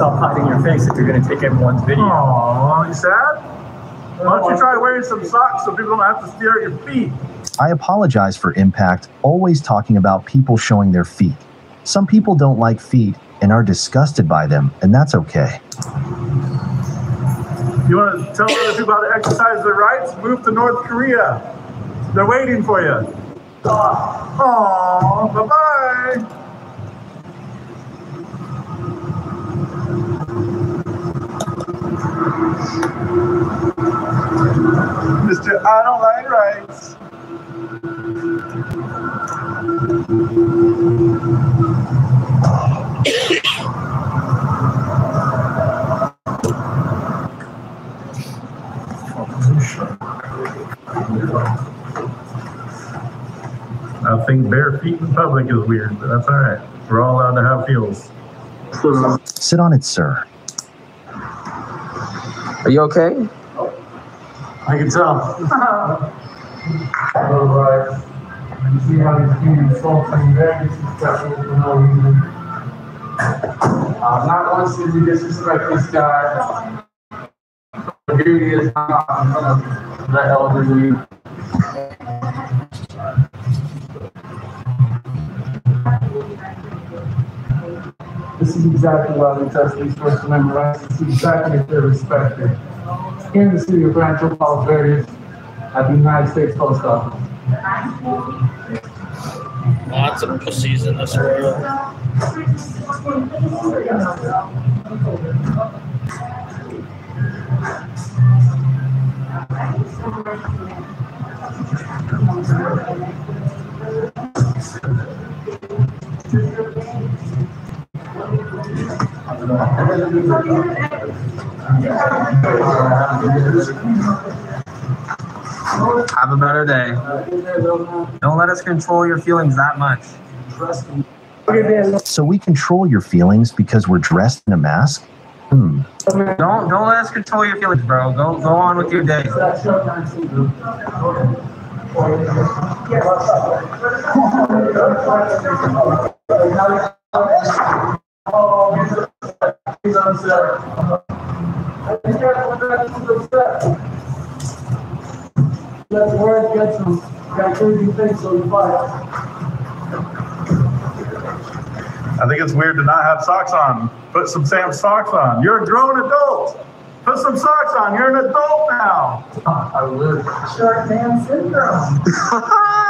Stop hiding your face if you're going to take everyone's video. Aww, you sad? Why don't you try wearing some socks so people don't have to stare at your feet? I apologize for Impact always talking about people showing their feet. Some people don't like feet and are disgusted by them, and that's okay. You want to tell other people how to exercise their rights? Move to North Korea. They're waiting for you. Aww, bye bye. Mr. I don't like rights. I think bare feet in public is weird, but that's all right. We're all allowed to have feels. Sit on it, sir. Are you okay? I can tell. Uh-huh. You see how very for no reason. I'm not once did we disrespect this guy. But here he is, in front of the elderly. This is exactly why we test these First Amendment rights, to see exactly if they're respected. In the city of Rancho Palos Verdes, at the United States Post Office. Lots of pussies in this world. Have a better day. Don't let us control your feelings that much. So we control your feelings because we're dressed in a mask? Hmm. Don't don't let us control your feelings, bro. Go go on with your day. Let's word get some, got crazy things, so you fight. I think it's weird to not have socks on. Put some Sam socks on. You're a grown adult. Put some socks on. You're an adult now. I would. Short man syndrome.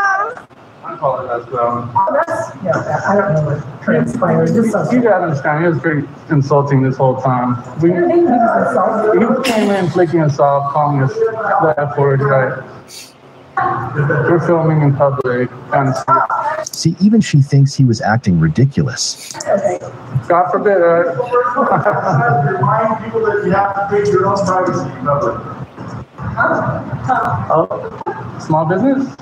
I call it as well. Oh, that's, yeah, I don't know what transpired, just You something. gotta understand, he was pretty insulting this whole time. We, I think he was insulted. he came in flicking us off, calling us the F word, right? We're filming in public, kind of. See, even she thinks he was acting ridiculous. God forbid. Remind people that you have to take your own privacy in public. Oh, small business,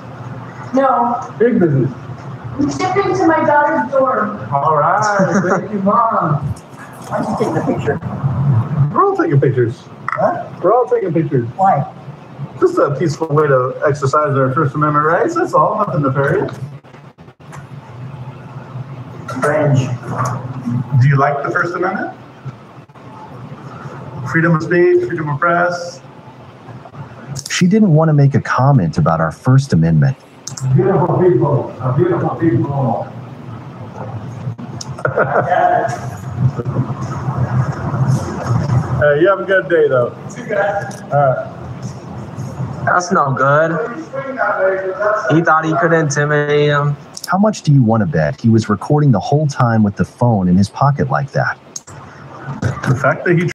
No, big business. I'm shipping to my daughter's dorm. All right, thank you, mom. Why don't you take the picture? We're all taking pictures. We're all taking pictures. Why? Just a peaceful way to exercise our First Amendment rights. That's all. Nothing nefarious. Strange. Do you like the First Amendment? Freedom of speech, freedom of press. She didn't want to make a comment about our First Amendment. Beautiful people, a beautiful people. Uh, you have a good day, though. All right. That's no good. He thought he could intimidate him. How much do you want to bet he was recording the whole time with the phone in his pocket like that? The fact that he